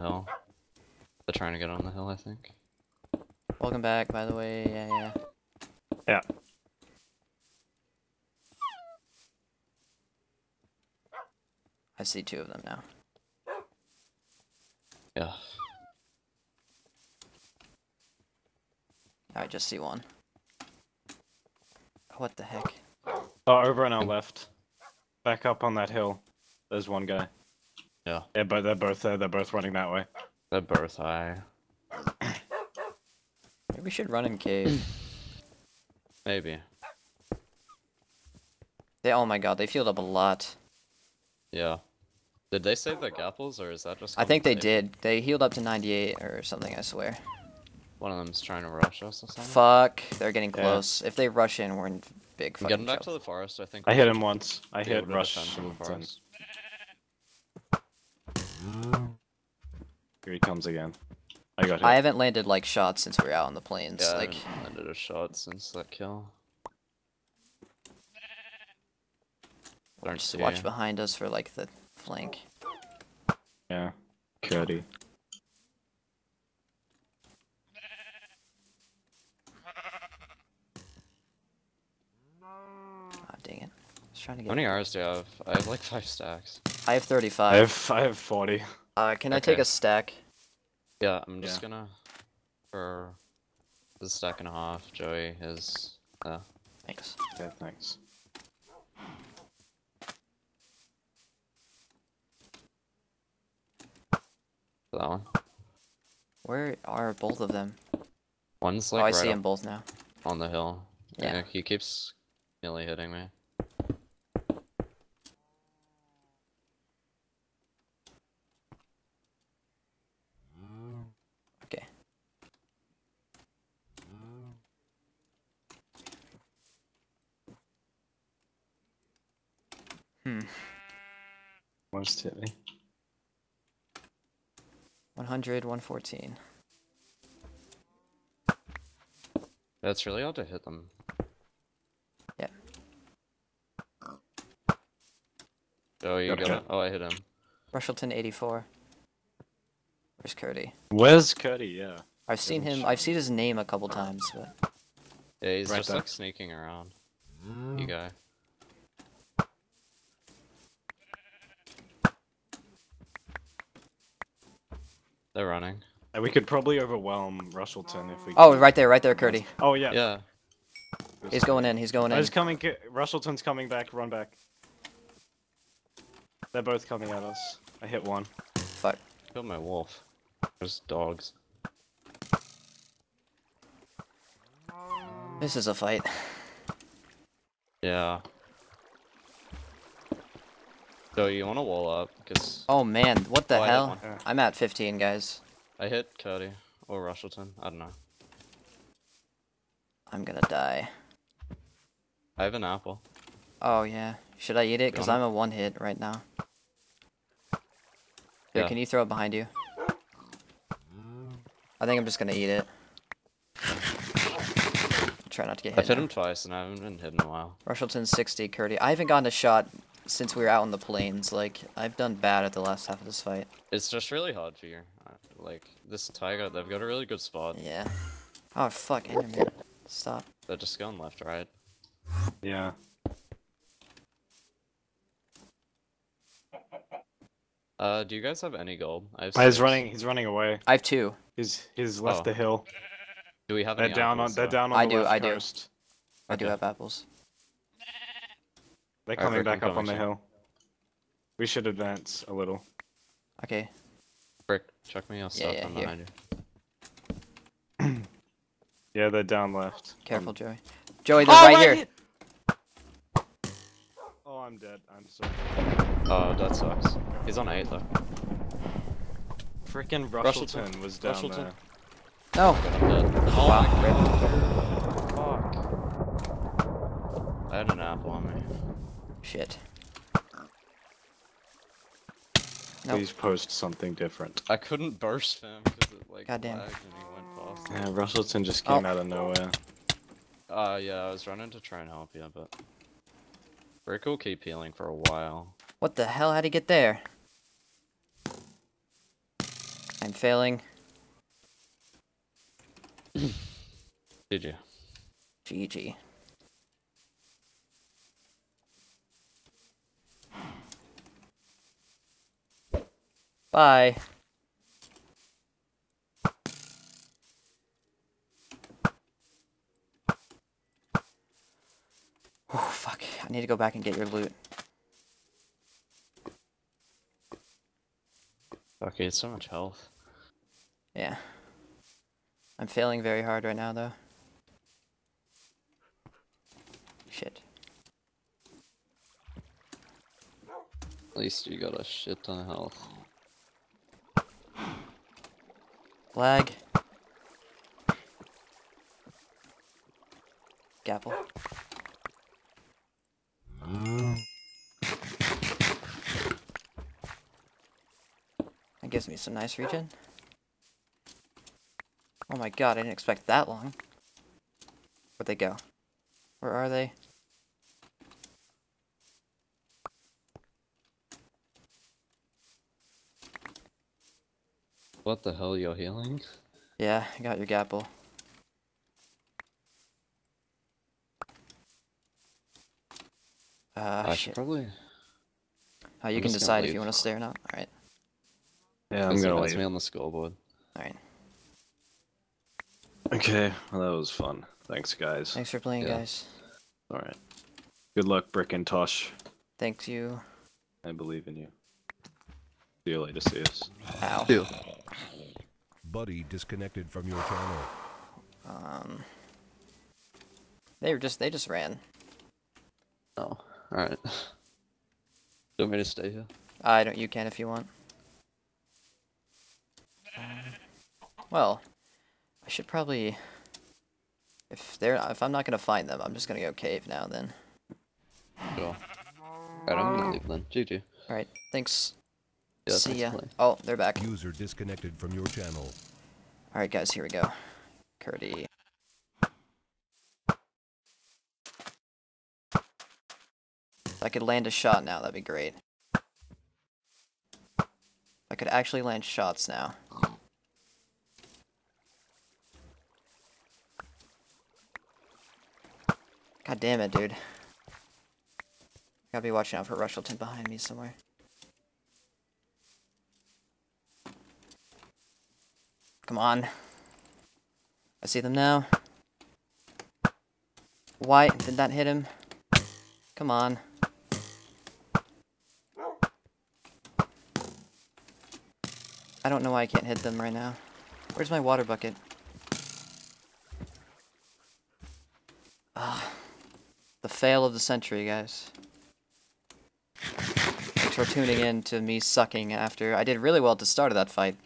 hill. They're trying to get on the hill, I think. Welcome back, by the way. Yeah, yeah. Yeah. I see two of them now. Yeah. I just see one. What the heck? Oh, over on our left. Back up on that hill. There's one guy. Yeah. Yeah, but they're both there. They're both running that way. They're both high. Maybe we should run in cave. Maybe. they oh my god, they filled up a lot. Yeah. Did they save the gapples, or is that just? I think they did. They healed up to 98 or something, I swear. One of them's trying to rush us or something. Fuck, they're getting Yeah. close. If they rush in, we're in big I'm fucking getting back to the forest. I think. I hit him once. I be hit able to Rush. defend from the and- forest. Here he comes again. I got hit. I haven't landed like shots since we were out on the plains. Yeah, like I haven't landed a shot since that kill. Don't just watch behind us for like the flank. Yeah. Kurdie. Ah, dang it. I was trying to get How get. many hours do you have? I have like five stacks. I have 35. I have I have 40. Uh, can I take a stack? Yeah, I'm just Yeah. gonna for the stack and a half. Joey is uh Thanks. Yeah, thanks. that one. Where are both of them? One's oh, I right see up them both now. on the hill. Yeah. he keeps nearly hitting me. Okay. Hmm. Almost hit me. 100, 114. That's really hard to hit them. Yeah. Oh, you Okay. got it. Oh, I hit him. Rushilton 84. Where's Kurdie? Where's Kurdie? Yeah. I've seen him. I've seen his name a couple times, but Yeah, he's Right just there. like sneaking around. You guy. They're running. And we could probably overwhelm Rushilton if we. oh, could. right there, right there, Kurdie. Oh yeah. Yeah. He's going in. He's going Oh, in. He's coming. Ca- Rushilton's coming back. Run back. They're both coming at us. I hit one. Fuck. Killed my wolf. There's dogs. This is a fight. Yeah. So you want to wall up? Cause Oh man, what the Oh, hell? I'm at 15, guys. I hit Kurdie or Rushilton. I don't know. I'm gonna die. I have an apple. Oh yeah. Should I eat it? Cause I'm a one hit right now. Here, Yeah. can you throw it behind you? I think I'm just gonna eat it. Try not to get hit. I've hit. hit now. him twice and I haven't been hit in a while. Rushilton 60, Kurdie. I haven't gotten a shot since we were out in the plains. Like, I've done bad at the last half of this fight. It's just really hard for you. Uh, Like this tiger, they've got a really good spot. Yeah. Oh, fuck, Enderman. Stop. They're just going left, right. Yeah. Uh, do you guys have any gold? I have he's running. He's running away. I have two. He's he's left Oh. the hill. Do we have They're any down on. apples, They're though? down on I the do, left I do. coast. I do have apples. They're coming Rick, I'm back up on the hill. We should advance a little. Okay. Brick, check me. I'll stop yeah, them here. behind you. Yeah, they're down left. Careful, Um, Joey. Joey, they're Oh, right right here. Oh, I'm dead. I'm so. Oh, that sucks. He's on eight though. Freaking Rushilton. Rushilton was down Rushilton. there. No. But I'm dead. Oh Wow. my god. Fuck. I had an apple on me. Shit. Nope. Please post something different. I couldn't burst him because it like Goddamn. lagged and he went past. Yeah, Rushilton just Oh. came out of nowhere. Uh, yeah, I was running to try and help you, but Brick will keep healing for a while. What the hell? How'd he get there? I'm failing. Did you? GG. Bye. Oh, fuck. I need to go back and get your loot. Fuck, he had so much health. Yeah. I'm failing very hard right now, though. Shit. At least you got a shit ton of health. Lag. Gapple. That gives me some nice regen. Oh my god, I didn't expect that long. Where'd they go? Where are they? What the hell, you're healing? Yeah, I got your gapple. Uh, I should probably. Oh, you I'm can decide if you want to stay or not. Alright, Yeah, I'm That's gonna that's leave. me on the scoreboard. alright. Okay, well, that was fun. Thanks, guys. Thanks for playing, Yeah. guys. All right. Good luck, Brick and Tosh. Thank you. I believe in you. See you later, see us. Ow. Buddy disconnected from your channel. Um, they were just they just ran. Oh, alright. Do you want me to stay here? I don't. You can if you want. Well, I should probably. If they're if I'm not gonna find them, I'm just gonna go cave now. Then. Sure. Alright, I'm gonna leave then. GG. All right. Thanks. Yeah, See ya. for. Oh, they're back. User disconnected from your channel. All right, guys. Here we go. Kurdie. If I could land a shot now, that'd be great. I could actually land shots now. God damn it, dude. Gotta be watching out for Rushilton behind me somewhere. Come on. I see them now. Why did that hit him? Come on. I don't know why I can't hit them right now. Where's my water bucket? Ah, the fail of the century, guys. Thanks for tuning in to me sucking after I did really well at the start of that fight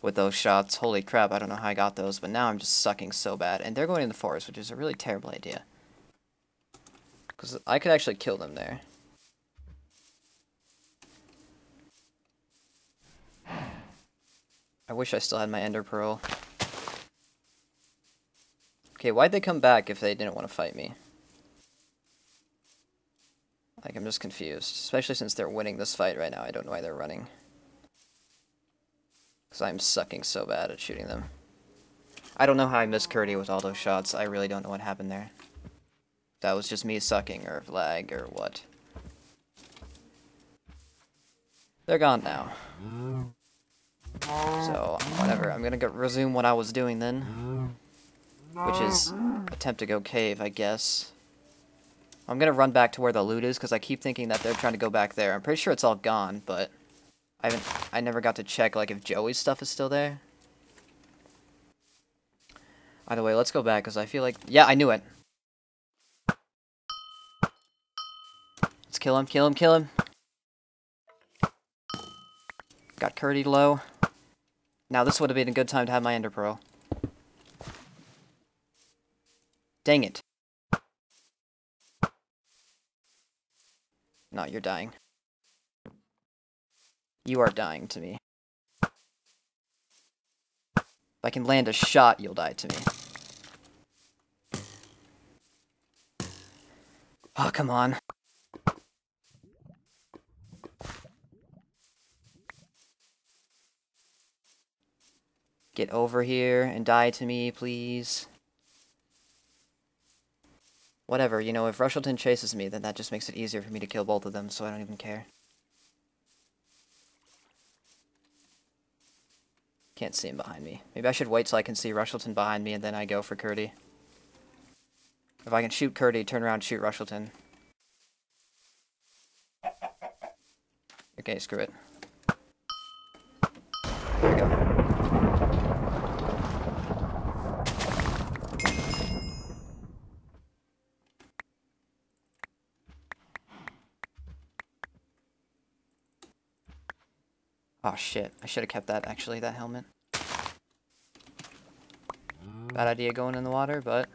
with those shots. Holy crap, I don't know how I got those, but now I'm just sucking so bad. And they're going in the forest, which is a really terrible idea. Because I could actually kill them there. I wish I still had my ender pearl. Okay, why'd they come back if they didn't want to fight me? Like, I'm just confused. Especially since they're winning this fight right now. I don't know why they're running. Because I'm sucking so bad at shooting them. I don't know how I missed Kurdie with all those shots. I really don't know what happened there. That was just me sucking, or lag, or what. They're gone now. So, whatever. I'm gonna go resume what I was doing then. Which is attempt to go cave, I guess. I'm gonna run back to where the loot is, because I keep thinking that they're trying to go back there. I'm pretty sure it's all gone, but... I haven't... I never got to check, like, if Joey's stuff is still there. Either way, let's go back, because I feel like... Yeah, I knew it! Let's kill him, kill him, kill him! Got Kurdie low. Now this would have been a good time to have my Ender Pearl. Dang it. No, you're dying. You are dying to me. If I can land a shot, you'll die to me. Oh, come on. Get over here and die to me, please. Whatever, you know, if Rushilton chases me, then that just makes it easier for me to kill both of them, so I don't even care. Can't see him behind me. Maybe I should wait till I can see Rushilton behind me and then I go for Kurdie. If I can shoot Kurdie, turn around, shoot Rushilton. Okay, screw it. Oh shit, I should have kept that actually, that helmet. Bad idea going in the water, but...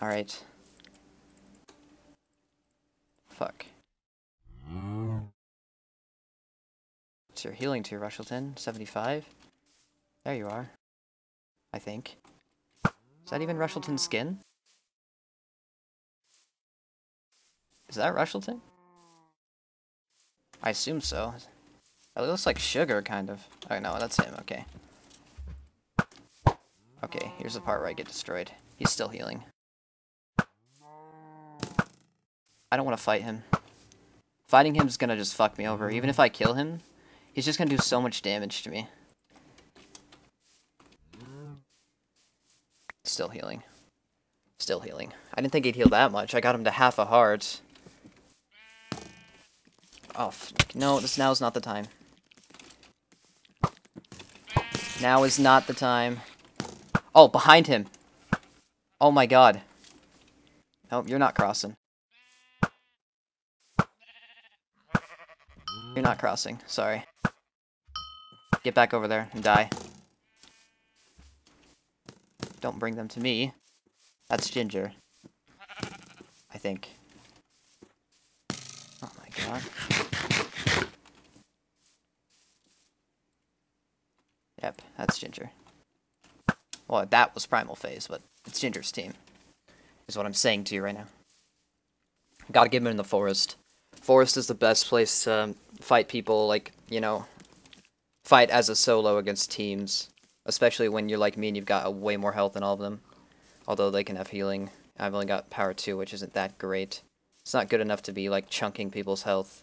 Alright. Fuck. What's your healing to, Rushilton? 75? There you are. I think. Is that even Rushilton's skin? Is that Rushilton? I assume so. It looks like sugar, kind of. Oh, no, that's him, okay. Okay, here's the part where I get destroyed. He's still healing. I don't want to fight him. Fighting him is gonna just fuck me over. Even if I kill him, he's just gonna do so much damage to me. Still healing. Still healing. I didn't think he'd heal that much. I got him to half a heart. Oh, no, this now's not the time. Now is not the time. Oh, behind him. Oh my god. Nope, you're not crossing. You're not crossing. Sorry. Get back over there and die. Don't bring them to me. That's Ginger. I think. Oh my god. Yep, that's Ginger. Well, that was Primal Phase, but it's Ginger's team. Is what I'm saying to you right now. Gotta get him in the forest. Forest is the best place to fight people, like, you know, fight as a solo against teams. Especially when you're like me and you've got a way more health than all of them. Although they can have healing. I've only got power 2, which isn't that great. It's not good enough to be, like, chunking people's health.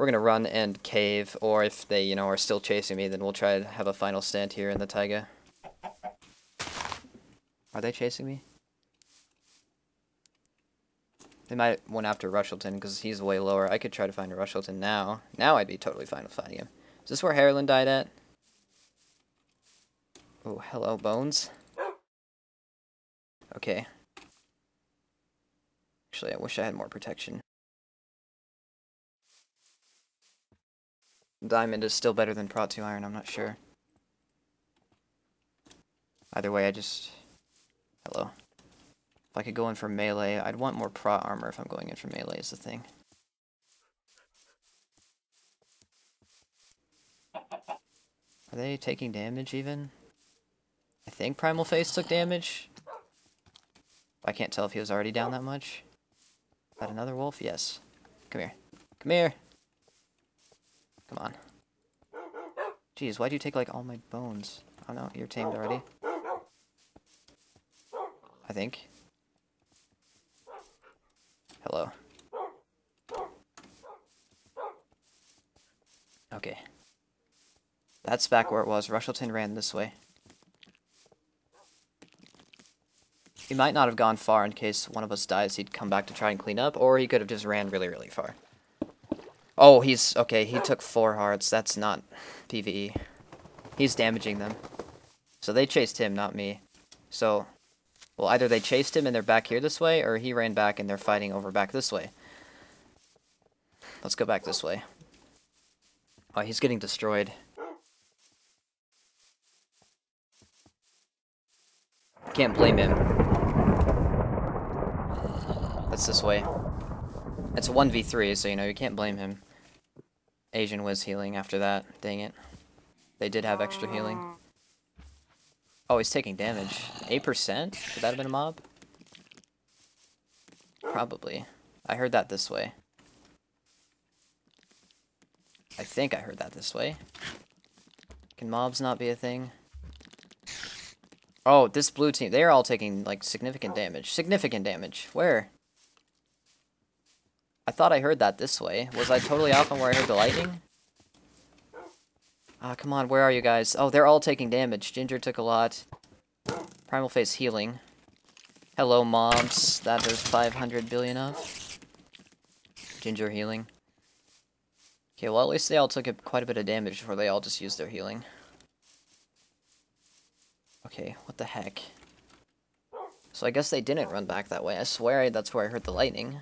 We're gonna run and cave, or if they, you know, are still chasing me, then we'll try to have a final stand here in the taiga. Are they chasing me? They might went after Rushilton because he's way lower. I could try to find Rushilton now. Now I'd be totally fine with fighting him. Is this where Heralen died at? Oh, hello, Bones. Okay. Actually, I wish I had more protection. Diamond is still better than Prot 2 Iron, I'm not sure. Either way, I just... Hello. If I could go in for melee, I'd want more Prot armor if I'm going in for melee is the thing. Are they taking damage even? I think Primal Phase took damage. I can't tell if he was already down that much. Is that another wolf? Yes. Come here. Come here! Come on. Jeez, why'd you take, like, all my bones? Oh no, you're tamed already. I think. Hello. Okay. That's back where it was. Rushilton ran this way. He might not have gone far in case one of us dies. He'd come back to try and clean up, or he could have just ran really, really far. Oh, he's... Okay, he took four hearts. That's not PvE. He's damaging them. So they chased him, not me. So, well, either they chased him and they're back here this way, or he ran back and they're fighting over back this way. Let's go back this way. Oh, he's getting destroyed. Can't blame him. That's this way. It's a 1v3, so you know, you can't blame him. Asian was healing after that. Dang it. They did have extra healing. Oh, he's taking damage. 8%? Could that have been a mob? Probably. I heard that this way. I think I heard that this way. Can mobs not be a thing? Oh, this blue team, they're all taking, like, significant damage. Significant damage. Where? I thought I heard that this way. Was I totally off on where I heard the lightning? Ah, come on, where are you guys? Oh, they're all taking damage. Ginger took a lot. Primal Phase healing. Hello, mobs. That there's 500 billion of. Ginger healing. Okay, well, at least they all took a, quite a bit of damage before they all just used their healing. Okay, what the heck? So I guess they didn't run back that way. I swear that's where I heard the lightning.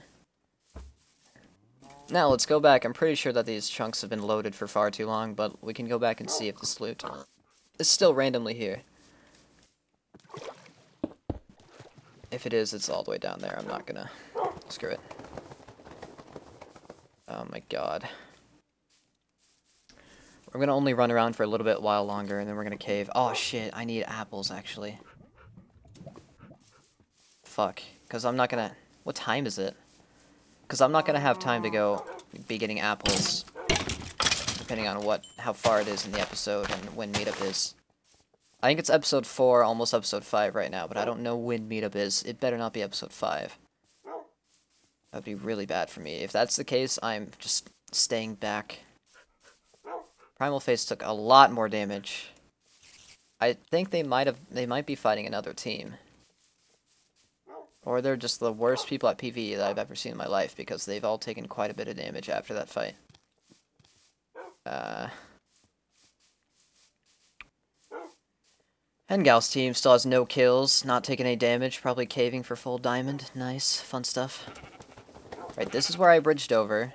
Now, let's go back. I'm pretty sure that these chunks have been loaded for far too long, but we can go back and see if this loot is still randomly here. If it is, it's all the way down there. I'm not gonna... Screw it. Oh my god. We're gonna only run around for a little bit while longer, and then we're gonna cave. Oh shit, I need apples, actually. Fuck. Because I'm not gonna... What time is it? Because I'm not gonna have time to go be getting apples, depending on what how far it is in the episode and when meetup is. I think it's episode 4, almost episode 5 right now, but I don't know when meetup is. It better not be episode 5. That'd be really bad for me. If that's the case, I'm just staying back. Primal Phase took a lot more damage. I think they might have they might be fighting another team. Or they're just the worst people at PvE that I've ever seen in my life because they've all taken quite a bit of damage after that fight. Uh Hengal's team still has no kills, not taking any damage, probably caving for full diamond. Nice, fun stuff. Right, this is where I bridged over.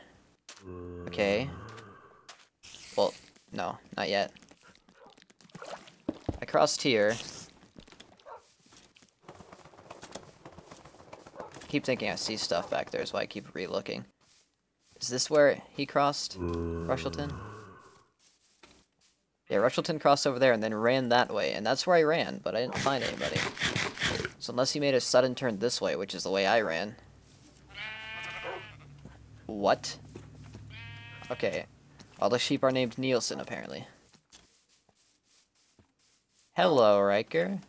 Okay. Well, no, not yet. I crossed here. Keep thinking I see stuff back there, is why I keep re-looking. Is this where he crossed? Rushilton? Yeah, Rushilton crossed over there and then ran that way, and that's where I ran, but I didn't find anybody. So unless he made a sudden turn this way, which is the way I ran. What? Okay. All the sheep are named Nielsen, apparently. Hello, Riker.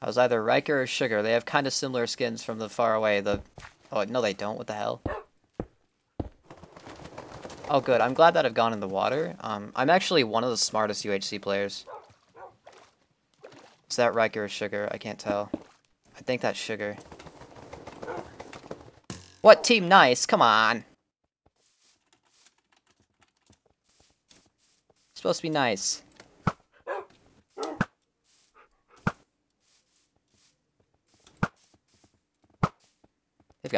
I was either Riker or Sugar. They have kind of similar skins from the far away. The Oh, no they don't. What the hell? Oh, good. I'm glad that I've gone in the water. Um, I'm actually one of the smartest UHC players. Is that Riker or Sugar? I can't tell. I think that's Sugar. What team nice? Come on. supposed to be nice.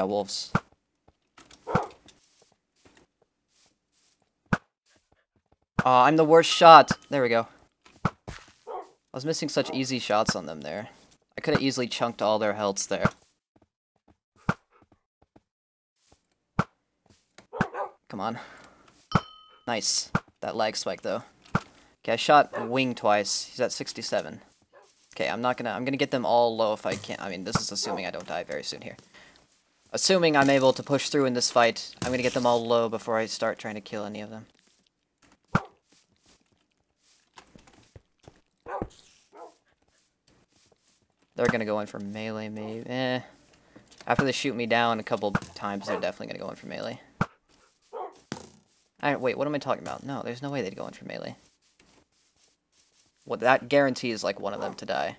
Got wolves. Oh, I'm the worst shot. There we go. I was missing such easy shots on them there. I could have easily chunked all their healths there. Come on. Nice. That lag spike, though. Okay, I shot Wing twice. He's at 67. Okay, I'm not gonna... I'm gonna get them all low if I can. I mean, this is assuming I don't die very soon here. Assuming I'm able to push through in this fight, I'm gonna get them all low before I start trying to kill any of them. They're gonna go in for melee, maybe. Eh. After they shoot me down a couple times, they're definitely gonna go in for melee. I, wait, what am I talking about? No, there's no way they'd go in for melee. Well, that guarantees, like, one of them to die.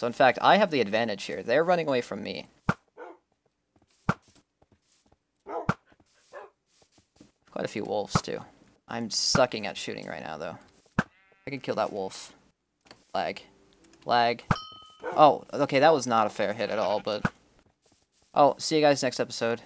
So in fact, I have the advantage here. They're running away from me. Quite a few wolves, too. I'm sucking at shooting right now, though. I can kill that wolf. Lag. Lag. Oh, okay, that was not a fair hit at all, but... Oh, see you guys next episode.